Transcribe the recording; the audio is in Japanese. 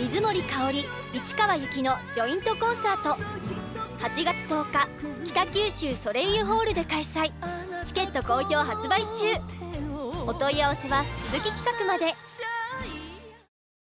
水森かおり市川由紀のジョイントコンサート。8月10日北九州ソレイユホールで開催。チケット好評発売中。お問い合わせは鈴木企画まで。